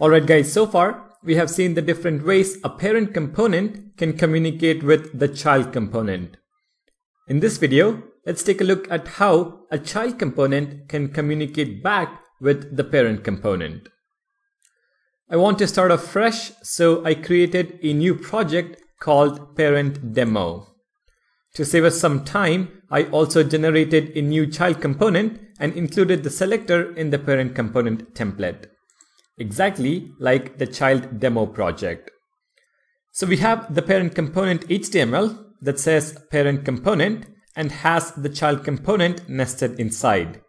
Alright guys, so far we have seen the different ways a parent component can communicate with the child component. In this video, let's take a look at how a child component can communicate back with the parent component. I want to start off fresh, so I created a new project called parent demo. To save us some time, I also generated a new child component and included the selector in the parent component template. Exactly like the child demo project. So we have the parent component HTML that says parent component and has the child component nested inside.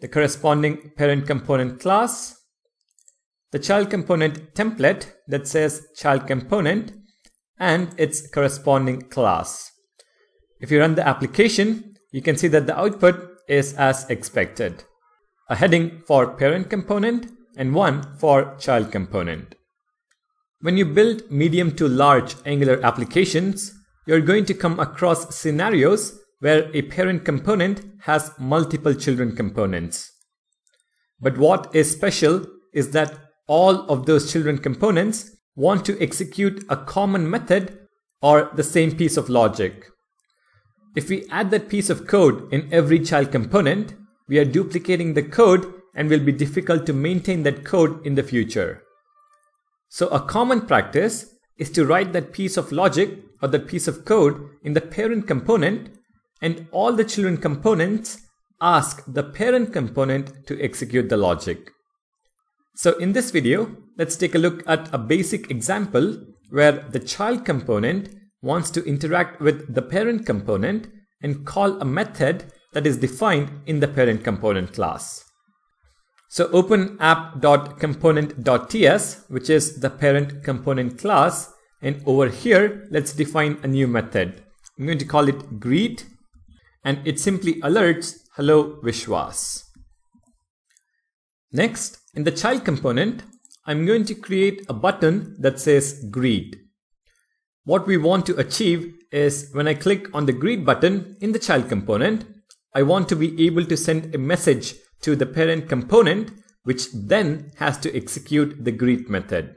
The corresponding parent component class, the child component template that says child component and its corresponding class. If you run the application, you can see that the output is as expected. A heading for parent component and one for child component. When you build medium to large Angular applications, you're going to come across scenarios where a parent component has multiple children components. But what is special is that all of those children components want to execute a common method or the same piece of logic. If we add that piece of code in every child component, we are duplicating the code and will be difficult to maintain that code in the future. So a common practice is to write that piece of logic or that piece of code in the parent component and all the children components ask the parent component to execute the logic. So in this video, let's take a look at a basic example where the child component wants to interact with the parent component and call a method that is defined in the parent component class. So open app.component.ts, which is the parent component class. And over here, let's define a new method. I'm going to call it greet and it simply alerts hello Vishwas. Next, in the child component, I'm going to create a button that says greet. What we want to achieve is when I click on the greet button in the child component, I want to be able to send a message to the parent component, which then has to execute the greet method.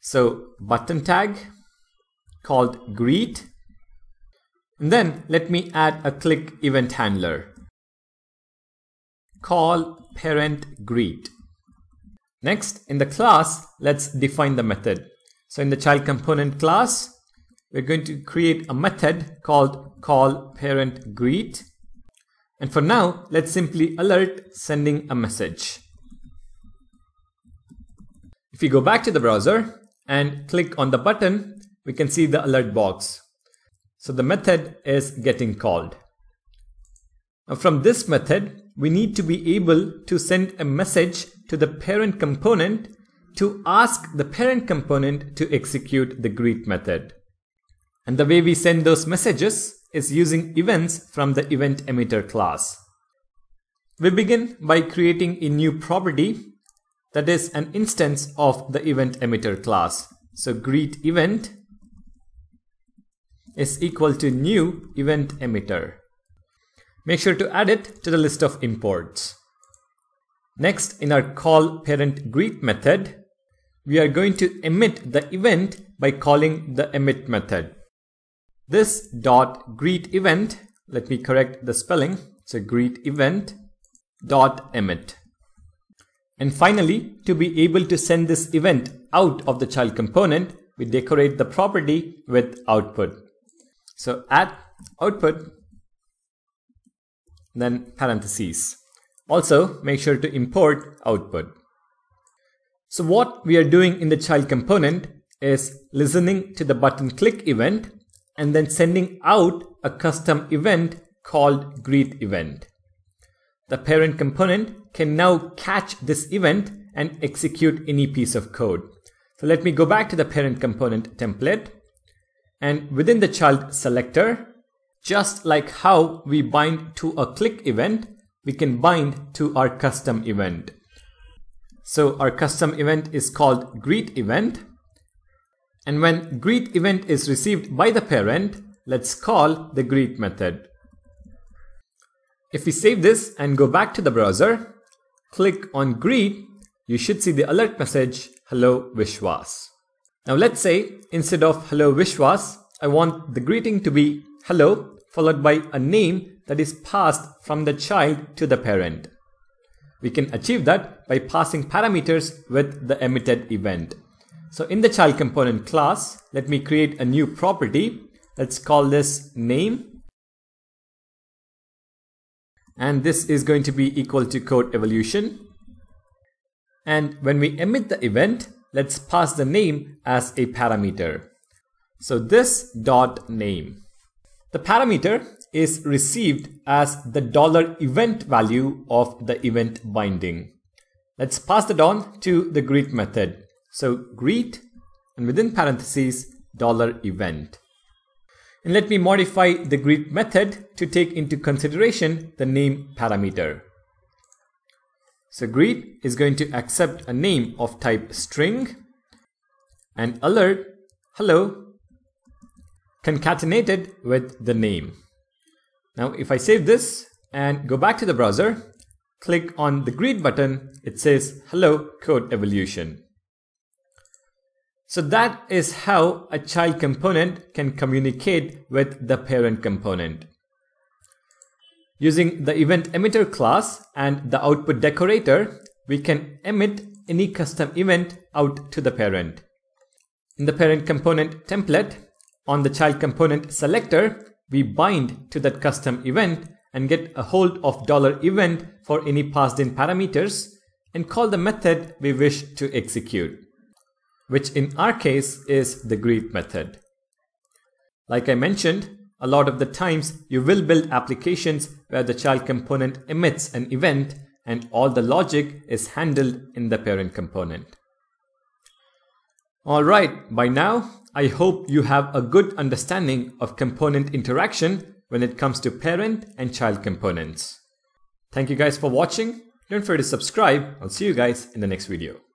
So button tag called greet. And then let me add a click event handler. Call parent greet. Next, in the class, let's define the method. So in the child component class, we're going to create a method called call parent greet. And for now, let's simply alert sending a message. If we go back to the browser and click on the button, we can see the alert box. So the method is getting called. Now from this method, we need to be able to send a message to the parent component to ask the parent component to execute the greet method. And the way we send those messages is using events from the event emitter class. We begin by creating a new property that is an instance of the event emitter class. So greet event is equal to new event emitter. Make sure to add it to the list of imports. Next, in our call parent greet method, we are going to emit the event by calling the emit method. This dot greet event, let me correct the spelling, so greet event dot emit. And finally, to be able to send this event out of the child component, we decorate the property with output. So add output, then parentheses. Also, make sure to import output. So what we are doing in the child component is listening to the button click event and then sending out a custom event called greet event. The parent component can now catch this event and execute any piece of code. So let me go back to the parent component template and within the child selector, just like how we bind to a click event, we can bind to our custom event. So our custom event is called greet event. And when greet event is received by the parent, let's call the greet method. If we save this and go back to the browser, click on greet you should see the alert message, Hello Vishwas. Now let's say instead of Hello Vishwas, I want the greeting to be Hello followed by a name that is passed from the child to the parent. We can achieve that by passing parameters with the emitted event. So in the child component class, let me create a new property. Let's call this name. And this is going to be equal to Codevolution. And when we emit the event, let's pass the name as a parameter. So this dot name. The parameter is received as the dollar event value of the event binding. Let's pass that on to the greet method. So greet and within parentheses dollar event. And let me modify the greet method to take into consideration the name parameter. So greet is going to accept a name of type string and alert hello concatenated with the name. Now if I save this and go back to the browser, click on the greet button, it says hello Codevolution. So that is how a child component can communicate with the parent component. Using the event emitter class and the output decorator, we can emit any custom event out to the parent. In the parent component template, on the child component selector, we bind to that custom event and get a hold of dollar $event for any passed in parameters and call the method we wish to execute, which in our case is the greet method. Like I mentioned, a lot of the times you will build applications where the child component emits an event and all the logic is handled in the parent component. Alright, by now I hope you have a good understanding of component interaction when it comes to parent and child components. Thank you guys for watching. Don't forget to subscribe. I'll see you guys in the next video.